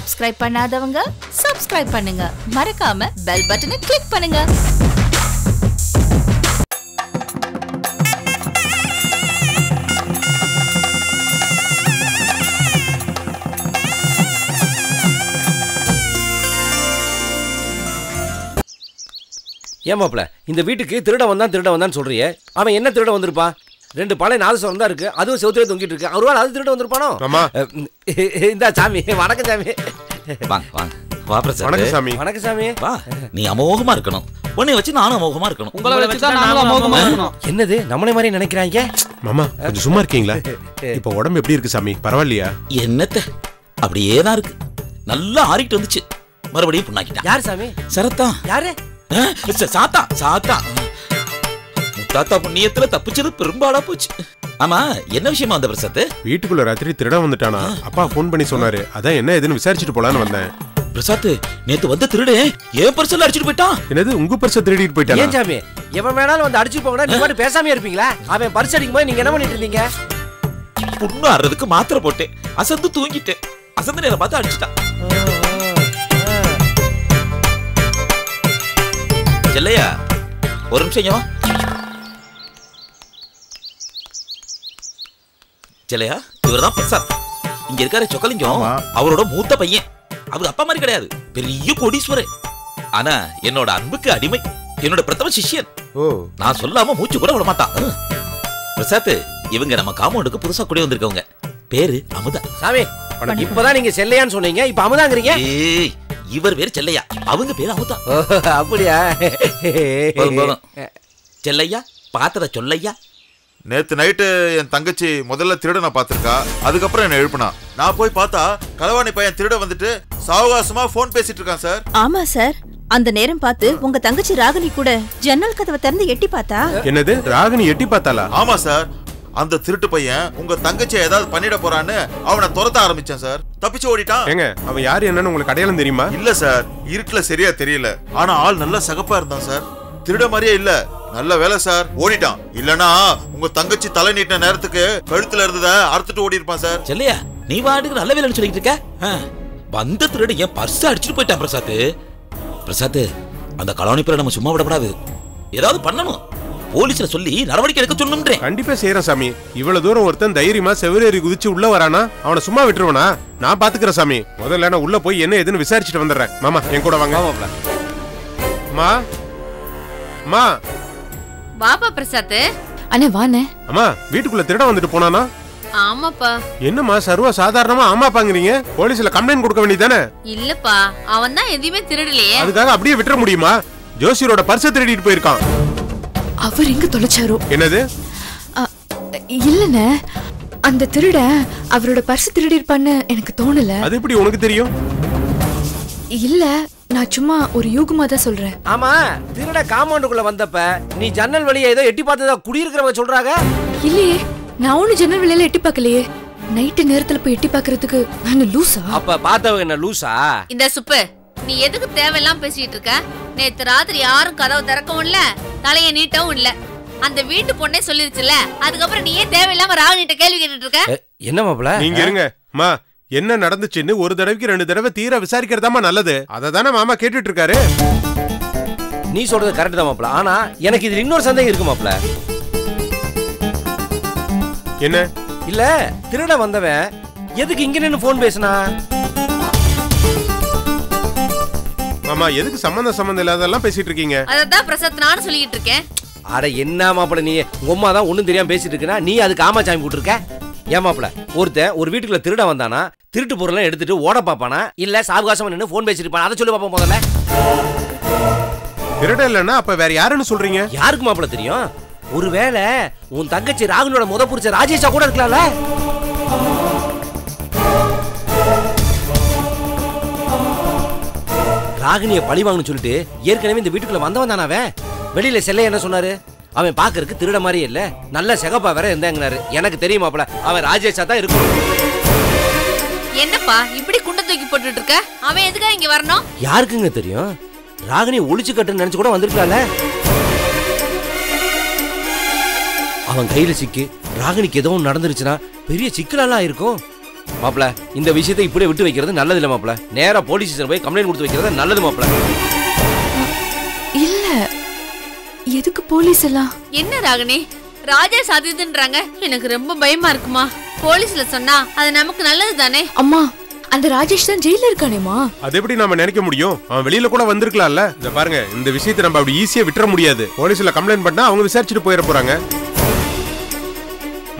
Subscribe பண்ணாதவங்க subscribe பண்ணுங்க. மறக்காம பெல் பட்டனை கிளிக் பண்ணுங்க. ஏமாப்ல இந்த வீட்டுக்கு திருட வந்தான் திருட வந்தான்னு சொல்றியே. அவன் என்ன திருட வந்திருப்பான்? ரெண்டு பழைய நாதஸ்வரம் தான் இருக்கு. அதுவும் செவுத்துல தொங்கிட்டு இருக்கு. அவருவாள் அது திருட வந்திருப்பானோ? ஆமா. இந்த சாமி. வணக்கம் சாமி. வாங்க வாங்க. வா பிரசாத். வணக்கம் சாமி. வணக்கம் சாமி. வா நீ அமோகமா இருக்கணும். உன்னை வச்சு நானும் அமோகமா இருக்கணும். உங்களை வச்சு தான் நாங்களும் அமோகமா இருக்கணும். என்னது? நம்மளே மாதிரி நினைக்கிறாங்க? மாமா கொஞ்சம் சும்மா இருக்கீங்களா? இப்ப உடம்பு எப்படி இருக்கு சாமி? பரவாயில்லையா? என்னத்த? அப்படியே தான் இருக்கு. நல்லா ஆறிட்டு வந்துச்சு. மறுபடியும் புண்ணாக்கிட்டான். யார் சாமி? சரத்தா. யாரு? சாத்தா சாத்தா. முத்தாத்தா புண்ணியத்துல தப்பிச்சது பெரும்பாலா போச்சு. ஆமா என்ன விஷயமா வந்த பிரசாத் வீட்டுக்குள்ள ராத்திரி திருட வந்துட்டானா? அப்பா ஃபோன் பண்ணி சொன்னாரு. அதான் என்ன ஏதுன்னு விசாரிச்சுட்டு போலான்னு வந்தேன். பிரசாத் நேத்து வந்த திருடு ஏன் பரிசல் அடிச்சிட்டு போயிட்டான்? என்னது உங்க பர்ச திருடிட்டு போயிட்டானா? ஏன் சாமி? எவன் வேணாலும் வந்து அடிச்சு போங்கடா நீ பாட்டு பேசாம இருப்பீங்களா? அவன் பரிசு அடிக்கும் போது நீங்க என்ன பண்ணிட்டு இருந்தீங்க? புண்ணு ஆடுறதுக்கு மாத்திரை போட்டேன். அசந்து தூங்கிட்டேன். அசந்து நேரம் பார்த்து அடிச்சிட்டான். செல்லையா ஒரு நிமிஷம் செல்லையா? இவர்தான் பிரசாத். இங்க இருக்காரு சொக்கலிங்கம். அவரோட மூத்த பையன். அவர் அப்பா மாதிரி கிடையாது. பெரிய கோடீஸ்வரர். ஆனா என்னோட அன்புக்கு அடிமை. என்னோட பிரதம சிஷ்யன். ஓ. நான் சொல்லாம மூச்சு கூட விட மாட்டான். பிரசாத் இவங்க நம்ம காம்பவுண்டுக்கு புதுசா கூட வந்திருக்கவங்க. பேரு அமுதா. சாமி இப்பதான் நீங்க செல்லையான்னு சொன்னீங்க. இப்ப அமுதாங்கிறீங்க? ஏய் இவர் பேரு செல்லையா? அவங்க பேரு அமுதா. அப்படியா? செல்லையா? பார்த்தத சொல்லையா? நேத்து நைட்டு என் தங்கச்சி முதல்ல திருடனை பார்த்திருக்கா. அதுக்கப்புறம் என்ன எழுப்புனா. நான் போய் பார்த்தா களவாணி பையன் திருட வந்துட்டு சாவகாசமா ஃபோன் பேசிட்டு இருக்கான் சார். ஆமா சார். அந்த நேரம் பார்த்து உங்க தங்கச்சி ராகினி கூட ஜன்னல் கதவை திறந்து எட்டி பார்த்தா? என்னது? ராகினி எட்டி பார்த்தாளா? ஆமா சார். அந்த திருட்டு பையன் உங்க தங்கச்சியை ஏதாவது பண்ணிட போறான்னு அவனை துரத்த ஆரம்பிச்சான் சார். தப்பிச்சு ஓடிட்டான். ஏங்க அவன் யார் என்னன்னு உங்களுக்கு அடையாளம் தெரியுமா? இல்ல சார். இருட்டுல சரியா தெரியல. ஆனா ஆள் நல்லா சகப்பா இருந்தான் சார். திருட மாதிரியே இல்ல. நல்ல வேலை சார். ஓடிட்டான். இல்லனா உங்க தங்கச்சி தலை நீட்டின நேரத்துக்கு கழுத்துல இருந்தத அறுத்துட்டு ஓடி இருப்பான் சார். செல்லையா நீ வாட்டுக்கு நல்ல வேலைன்னு சொல்லிட்டு இருக்க? வந்த திருடு என் பர்ஸ் அடிச்சுட்டு போயிட்டான் பிரசாத் பிரசாத் அந்த கலாணி பேரை நம்ம சும்மா விடக்கூடாது. ஏதாவது பண்ணணும். போலீஸ்ல சொல்லி நடவடிக்கை எடுக்க சொல்லணும்ன்றேன். கண்டிப்பா செய்யறேன் சாமி. இவ்வளவு தூரம் ஒருத்தன் தைரியமா செவரேறி குதிச்சு உள்ள வரானா அவனை சும்மா விட்டுருவனா? நான் பாத்துக்கிறேன் சாமி. முதல்ல நான் உள்ள போய் என்ன ஏதுன்னு விசாரிச்சுட்டு வந்துடுறேன். மாமா என் கூட வாங்க. அம்மா வாப்பா பிரசாத் அண்ணே வாண்ணே. அம்மா வீட்டுக்குள்ள திருட வந்துட்டு போனானா? ஆமாப்பா. என்னம்மா சர்வ சாதாரணமா ஆமா பாங்குறீங்க போலீஸ்ல கம்ப்ளைண்ட் கொடுக்க வேண்டியதானே இல்லப்பா அவன் தான் எதையுமே திருடலையே. அதுக்காக அப்படியே விட்டுற முடியுமா? ஜோசியரோட பர்ஸை திருடிட்டு போயிருக்கான். அவர் எங்க தொலைச்சாரோ? என்னது? அ, இல்லண்ணே. அந்த திருட அவரோட பர்ஸ் திருடிருப்பான்னு எனக்கு தோணல. அது எப்படி உனக்கு தெரியும்? இல்ல நான் சும்மா ஒரு யூகமா தான் சொல்றேன். ஆமா திருட காம்பவுண்டுக்குள்ள வந்தப்ப நீ ஜன்னல் வழியா ஏதோ எட்டி பார்த்ததா குடியிருக்கிறவங்க சொல்றாங்க? இல்லையே நான் ஒண்ணு ஜன்னல் வெளியில எட்டி பார்க்கலையே. நைட்டு நேரத்துல போய் எட்டி பார்க்கறதுக்கு நான் லூசா? அப்ப பார்த்தவங்க என்ன லூசா? இந்த சுப்பு நீ எதுக்கு தேவையெல்லாம் பேசிட்டு இருக்க? நேத்து ராத்திரி யாரும் கதவை திறக்கவும் இல்ல தலைய நீட்டவும் இல்ல. அந்த வீட்டு பொண்ணே சொல்லிருச்சுல அதுக்கப்புறம் நீ ஏன் தேவையில்லாம ராவணிட்ட கேள்வி கேட்டுட்டு இருக்க? என்ன மாப்பிள நீங்க இருங்க அம்மா என்ன நடந்துச்சுன்னு ஒரு தடவைக்கு ரெண்டு தடவை தீர விசாரிக்கிறதாமா நல்லது. அதை தானே மாமா கேட்டுட்டு இருக்காரு நீ சொல்றது கரெக்ட் தான் மாப்பிள ஆனா எனக்கு இதுல இன்னொரு சந்தேகம் இருக்கு மாப்பிள என்ன? இல்ல திருட வந்தவன் எதுக்கு இங்க நின்னு போன் பேசினா? மாமா எதுக்கு சம்பந்தம் சம்பந்தம் இல்லாதெல்லாம் பேசிட்டு இருக்கீங்க அததான் பிரசாத் நானும் சொல்லிட்டு இருக்கேன். அட என்ன மாப்பிள நீ? உங்க அம்மா தான் ஒண்ணும் தெரியாம பேசிட்டு இருக்கனா நீ அதுக்கு ஆமா சாமி போட்டுருக்க ஏன் மாப்பிள ஒருத்தன் ஒரு வீட்டுக்குள்ள திருட வந்தானா திருட்டு பொருள்லாம் எடுத்துட்டு ஓட பாப்பானா இல்ல சாவகாசமா நின்னு போன் பேசிட்டு இருப்பானா அதை சொல்லி பாப்போம் முதல்ல. திருட இல்லைன்னா அப்ப வேற யாருன்னு சொல்றீங்க? யாருக்கு மாப்பிள தெரியும்? ஒருவேளை உன் தங்கச்சி ராகுலோட முத புடிச்ச ராஜேஷா கூட இருக்கலாம்ல? ராகினிய பழி வாங்கணும்னு சொல்லிட்டு ஏற்கனவே இந்த வீட்டுக்குள்ள வந்தவன் தானே அவன்? வெளியில செல்ல என்ன சொன்னாரு? அவன் பாக்குறதுக்கு திருட மாதிரியே இல்ல. நல்ல செகப்பா வேற இருந்தாங்கனாரு எனக்கு தெரியுமாப்ல அவன் ராஜேஷா தான் இருக்கும் என்னப்பா இப்படி குண்டை தூக்கி போட்டுட்டு இருக்க அவன் எதுக்காக இங்க வரணும்? யாருக்குங்க தெரியும்? ராகினி ஒளிச்சு கட்டுன்னு நினைச்சு கூட வந்திருக்கலாம்ல அவன் கையில சிக்கி. ராகினிக்கு ஏதோ ஒண்ணு நடந்துருச்சுன்னா பெரிய சிக்கலெல்லாம் இருக்கும். மாப்ள இந்த விஷயத்தை இப்படியே விட்டு வைக்கிறது நல்லது இல்ல மாப்ள நேரா போலீஸ் ஸ்டேஷன் போய் கம்ப்ளைண்ட் கொடுத்து வைக்கிறது நல்லது மாப்ள இல்ல. எதுக்கு போலீஸ் எல்லாம்? என்ன ராகினி? ராஜா சாதிதுன்றாங்க. எனக்கு ரொம்ப பயமா இருக்குமா? போலீஸ்ல சொன்னா அது நமக்கு நல்லது தானே? அம்மா அந்த ராஜேஷ் தான் ஜெயில இருக்கானேமா அது எப்படி நாம நினைக்க முடியும்? அவன் வெளியில கூட வந்திருக்கலாம்ல. இந்த பாருங்க இந்த விஷயத்தை நம்ம அப்படி ஈஸியா விட்டுற முடியாது. போலீஸ்ல கம்ப்ளைண்ட் பண்ணா அவங்க விசாரிச்சுட்டு போயிட போறாங்க.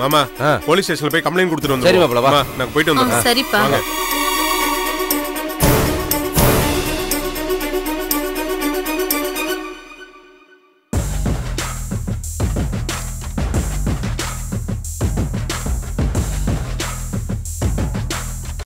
மாமா. போலீஸ் ஸ்டேஷன்ல போய் கம்ப்ளைண்ட் கொடுத்துட்டு சரி வந்துருவோம் மாப்ள, வா. நாங்க போயிட்டு வந்துடுறோம் சரிப்பா. வாங்க.